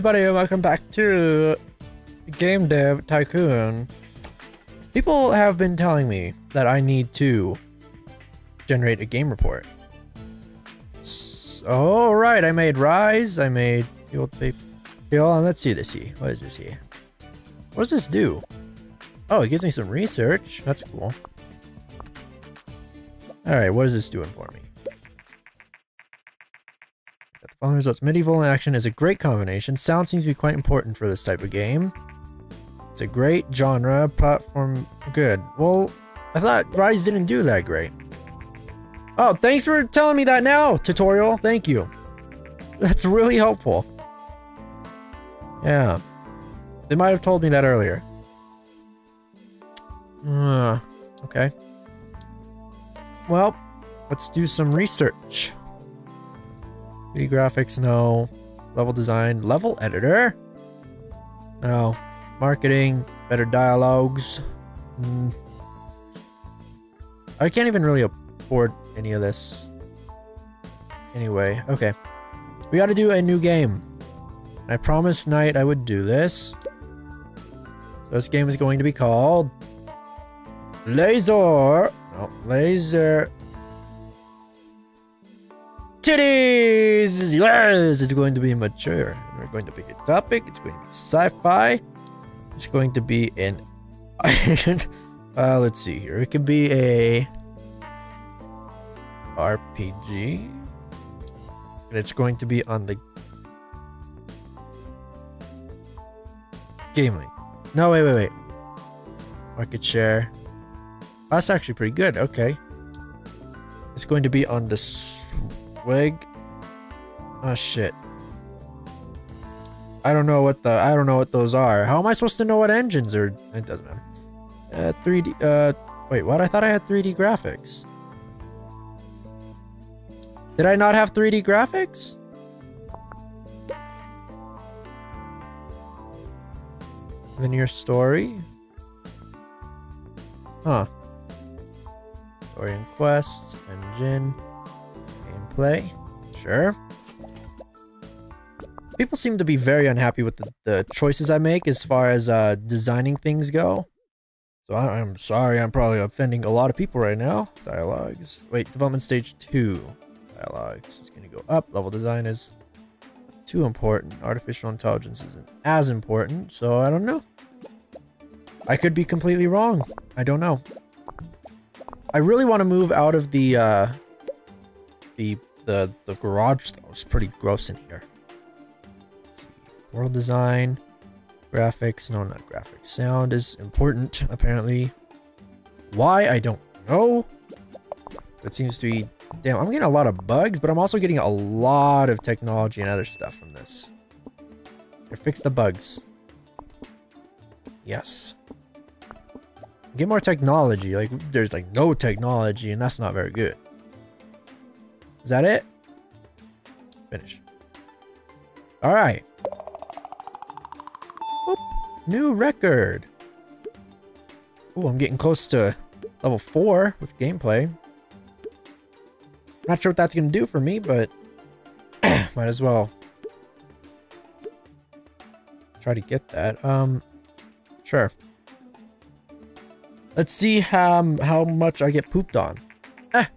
everybody, welcome back to Game Dev Tycoon. People have been telling me that I need to generate a game report. So, right, I made Rise, I made the old paper. On, let's see this here. What is this here? What does this do? Oh, it gives me some research. That's cool. Alright, what is this doing for me? Following results. Medieval action is a great combination. Sound seems to be quite important for this type of game. It's a great genre. Platform good. Well, I thought Rise didn't do that great. Oh, thanks for telling me that now, tutorial. Thank you. That's really helpful. Yeah. They might have told me that earlier. Uh, okay. Well, let's do some research. 3D graphics, no. Level design, level editor? No. Marketing, better dialogues. Mm. I can't even really afford any of this. Anyway, okay. We gotta do a new game. I promised Knight I would do this. So this game is going to be called Laser. Oh, laser. Titties! Yes! It's going to be mature. We're going to pick a topic. It's going to be sci-fi. It's going to be an... uh, let's see here. It could be a... RPG. And it's going to be on the... Gaming. No, wait, wait, wait. Market share. That's actually pretty good. Okay. It's going to be on the swag. Oh shit. I don't know what the I don't know what those are. How am I supposed to know what engines are? It doesn't matter. Uh, 3D. Uh, wait. What? I thought I had 3D graphics. Did I not have 3D graphics? Linear story. Huh. Story and quests, engine, gameplay. Sure. People seem to be very unhappy with the, the choices I make as far as uh, designing things go. So I, I'm sorry, I'm probably offending a lot of people right now. Dialogues. Wait, development stage 2. Dialogues is going to go up. Level design is too important. Artificial intelligence isn't as important, so I don't know. I could be completely wrong. I don't know. I really want to move out of the, uh, the, the, the garage though. It's pretty gross in here. World design, graphics, no, not graphics. Sound is important, apparently. Why? I don't know. It seems to be, damn, I'm getting a lot of bugs, but I'm also getting a lot of technology and other stuff from this. Here, fix the bugs. Yes. Get more technology. Like, there's like no technology, and that's not very good. Is that it? Finish. All right. New record. Oh, I'm getting close to level four with gameplay. Not sure what that's gonna do for me, but might as well try to get that. Um, sure. Let's see how, how much I get pooped on. Ah,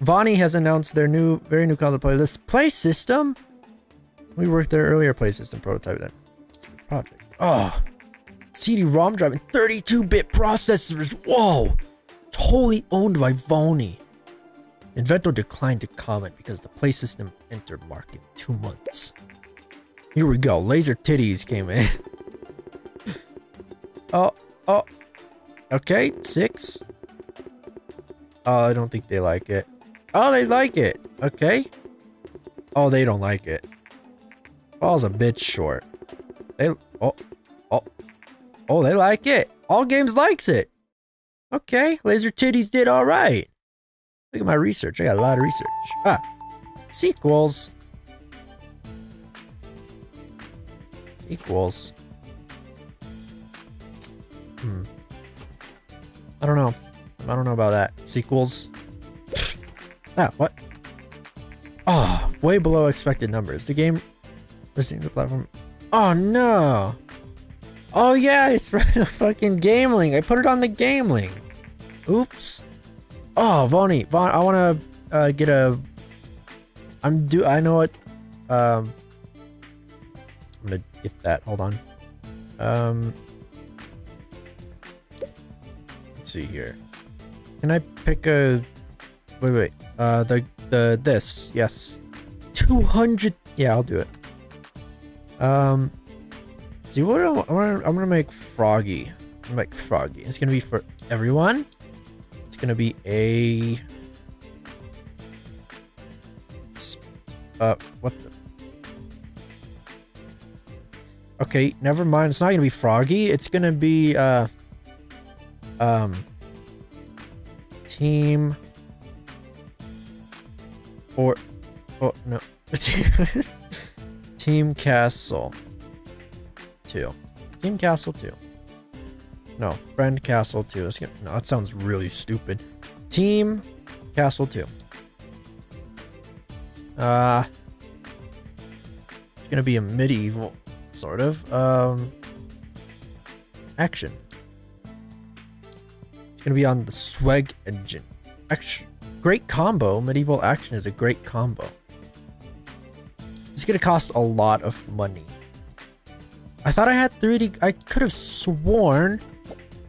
Vonny has announced their new, very new console play. This play system. We worked their earlier play system prototype that project. Ah. Oh, CD-ROM drive and 32-bit processors. Whoa, it's wholly owned by Vonny. Ninvento declined to comment because the play system entered market two months. Here we go. Laser titties came in. oh, oh, Okay, six. Oh, I don't think they like it. Oh, they like it. Okay. Oh, they don't like it. Ball's a bit short. They oh oh oh they like it. All games likes it. Okay, laser titties did all right. Look at my research. I got a lot of research. Ah, sequels. Sequels. Hmm. I don't know. I don't know about that. Sequels. Ah, what? Oh, way below expected numbers. The game received the platform Oh no. Oh yeah, it's fucking Gameling. I put it on the Gameling. Oops. Oh, Vonny, Von, I want to uh, get a. I'm do. I know what. Um. I'm gonna get that. Hold on. Um. Let's see here. Can I pick a? Wait, wait. Uh, the the this. Yes. Two hundred. Yeah, I'll do it. Um. See what I'm, I'm gonna make Froggy. I'm gonna make Froggy. It's gonna be for everyone. It's gonna be a. Uh, what the? Okay, never mind. It's not gonna be Froggy. It's gonna be uh. Um. Team. Or, oh no. Team Castle. 2. Team Castle 2. No, Friend Castle 2. Let's get, no, that sounds really stupid. Team Castle 2. Uh, it's gonna be a medieval, sort of. Um, action. It's gonna be on the Swag engine. Action. Great combo. Medieval action is a great combo. It's gonna cost a lot of money. I thought I had 3D. I could have sworn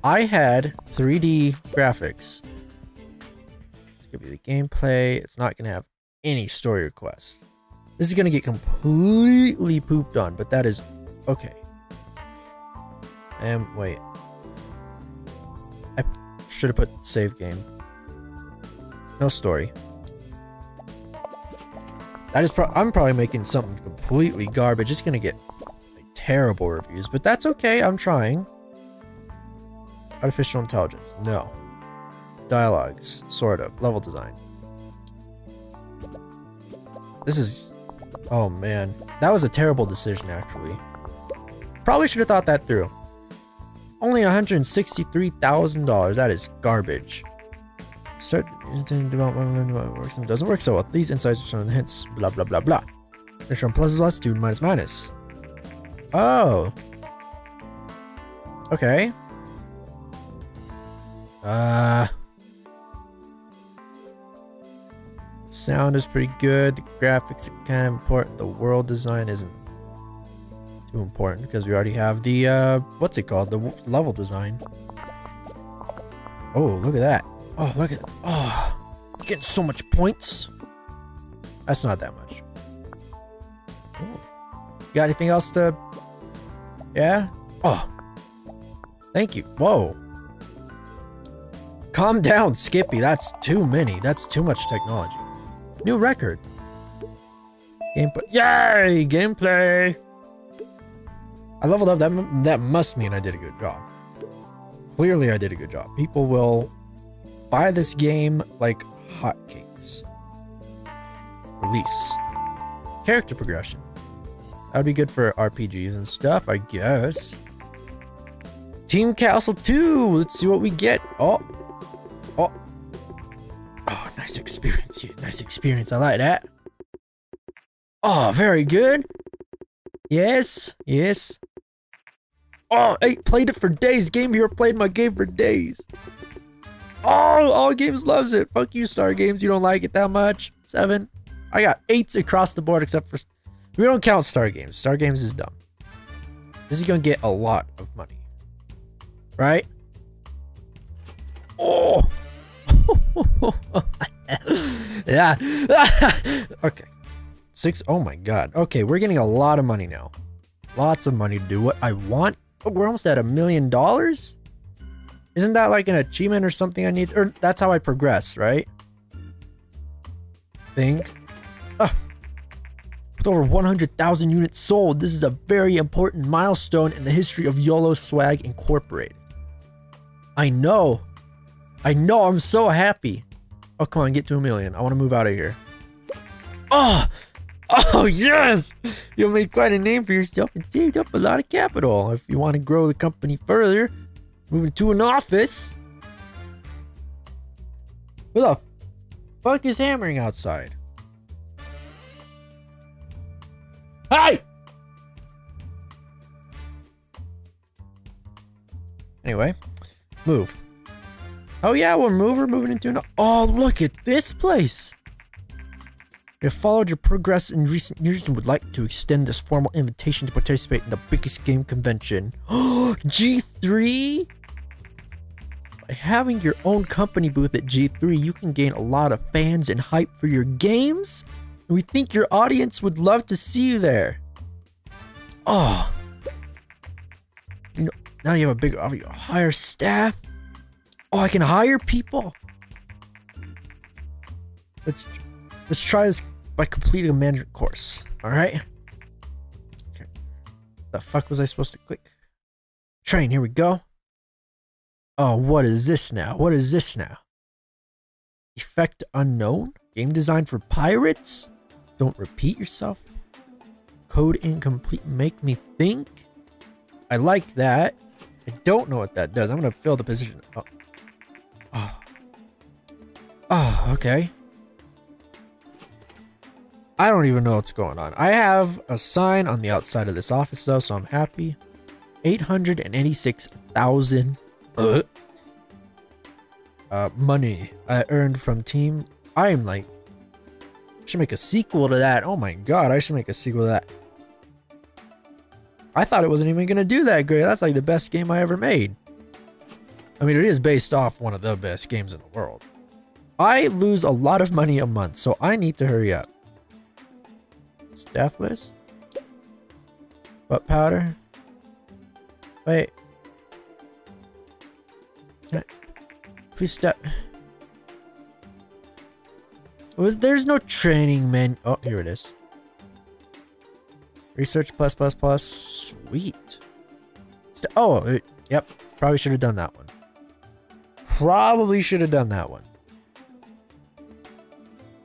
I had 3D graphics. It's gonna be the gameplay. It's not gonna have any story requests. This is gonna get completely pooped on, but that is okay. And wait. I should have put save game. No story. That is pro I'm probably making something completely garbage. It's gonna get terrible reviews, but that's okay. I'm trying. Artificial intelligence. No. Dialogues. Sort of. Level design. This is... Oh, man. That was a terrible decision, actually. Probably should have thought that through. Only $163,000. That is garbage. Start development works and doesn't work so well. These insights are showing hints. Blah, blah, blah, blah. They're showing pluses plus, student minus minus. Oh. Okay. Uh. Sound is pretty good. The graphics are kind of important. The world design isn't too important because we already have the, uh, what's it called? The level design. Oh, look at that. Oh, look at, oh, getting so much points. That's not that much. Oh. You got anything else to yeah? Oh. Thank you. Whoa. Calm down, Skippy. That's too many. That's too much technology. New record. Gameplay. Yay! Gameplay! I leveled up. That, that must mean I did a good job. Clearly, I did a good job. People will buy this game like hotcakes. Release. Character progression. That'd be good for RPGs and stuff, I guess. Team Castle 2! Let's see what we get. Oh. Oh. Oh, nice experience. Yeah, nice experience. I like that. Oh, very good. Yes. Yes. Oh, I played it for days. Game Hero played my game for days. Oh, all games loves it. Fuck you, Star Games. You don't like it that much. Seven. I got eights across the board except for we don't count Star Games. Star Games is dumb. This is gonna get a lot of money. Right? Oh! yeah. okay. Six. Oh my god. Okay, we're getting a lot of money now. Lots of money to do what I want. Oh, we're almost at a million dollars? Isn't that like an achievement or something I need? Or that's how I progress, right? Think. Uh, with over 100,000 units sold, this is a very important milestone in the history of YOLO Swag Incorporated. I know. I know, I'm so happy. Oh, come on, get to a million. I want to move out of here. Oh! Oh, yes! You made quite a name for yourself and saved up a lot of capital. If you want to grow the company further, Moving to an office? Who the fuck is hammering outside? Hey! Anyway, move. Oh yeah, we're moving, moving into an- Oh, look at this place! Have followed your progress in recent years and would like to extend this formal invitation to participate in the biggest game convention. G3? By having your own company booth at G3, you can gain a lot of fans and hype for your games. And we think your audience would love to see you there. Oh. You know, now you have a big, uh, a higher staff. Oh, I can hire people. Let's let's try this by completing a management course. All right. Okay. The fuck was I supposed to click? Train. Here we go. Oh, what is this now? What is this now? Effect unknown? Game designed for pirates? Don't repeat yourself? Code incomplete. Make me think? I like that. I don't know what that does. I'm gonna fill the position. Oh. Oh, oh okay. I don't even know what's going on. I have a sign on the outside of this office though, so I'm happy. 886,000 uh, uh, money I earned from team. I am like, should make a sequel to that. Oh my god, I should make a sequel to that. I thought it wasn't even going to do that great. That's like the best game I ever made. I mean, it is based off one of the best games in the world. I lose a lot of money a month, so I need to hurry up. List? Butt powder? Wait. Please step. There's no training man. Oh, here it is. Research plus plus plus. Sweet. St oh, it, yep. Probably should have done that one. Probably should have done that one.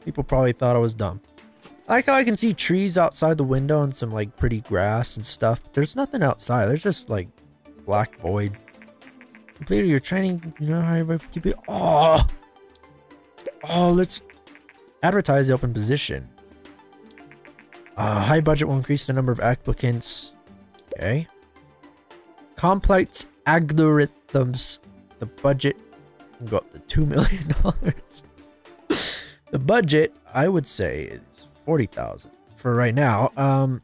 People probably thought I was dumb. I like how I can see trees outside the window and some like pretty grass and stuff. There's nothing outside. There's just like black void. Completed your training. You know how you keep it. Oh, oh. Let's advertise the open position. Uh, high budget will increase the number of applicants. Okay. Complex algorithms. The budget can go up to $2 million. the budget, I would say, is 40000 for right now. Um,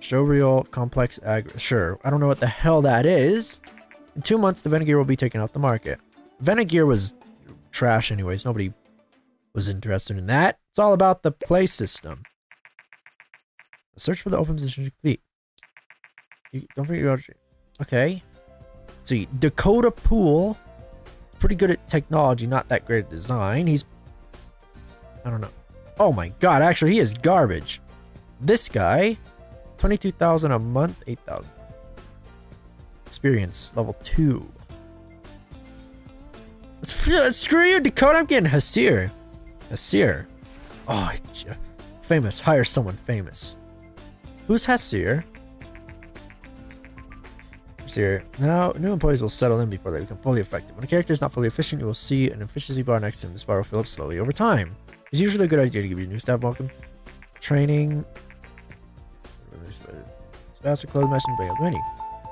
show real complex ag. Sure. I don't know what the hell that is. In two months, the Vena Gear will be taken off the market. Vena Gear was trash anyways. Nobody was interested in that. It's all about the play system. Search for the open position complete. You, don't forget your Okay. Let's see, Dakota Pool pretty good at technology, not that great at design. He's... I don't know. Oh my god, actually, he is garbage. This guy, 22,000 a month, 8,000. Experience, level 2. Screw you, Dakota, I'm getting Hasir. Hasir. Oh, famous. Hire someone famous. Who's Hasir? here. Now, new employees will settle in before they become fully effective. When a character is not fully efficient, you will see an efficiency bar next to him. This bar will fill up slowly over time. It's usually a good idea to give your new staff welcome. Training. Faster clothes matching up many.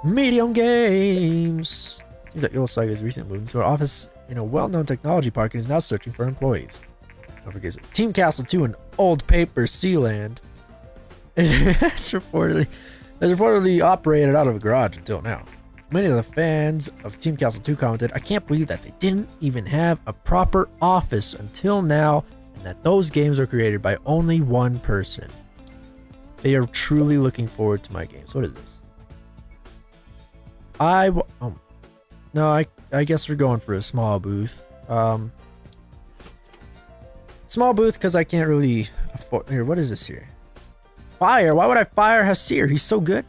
Medium games! Seems Yellow has recently moved into an office in a well-known technology park and is now searching for employees. Don't forget, Team Castle 2 in Old Paper Sealand. It's reportedly has reportedly operated out of a garage until now. Many of the fans of Team Castle 2 commented, I can't believe that they didn't even have a proper office until now that those games are created by only one person. They are truly looking forward to my games. What is this? I oh, no, I I guess we're going for a small booth. Um, small booth because I can't really afford. Here, what is this here? Fire? Why would I fire Hasir? He's so good.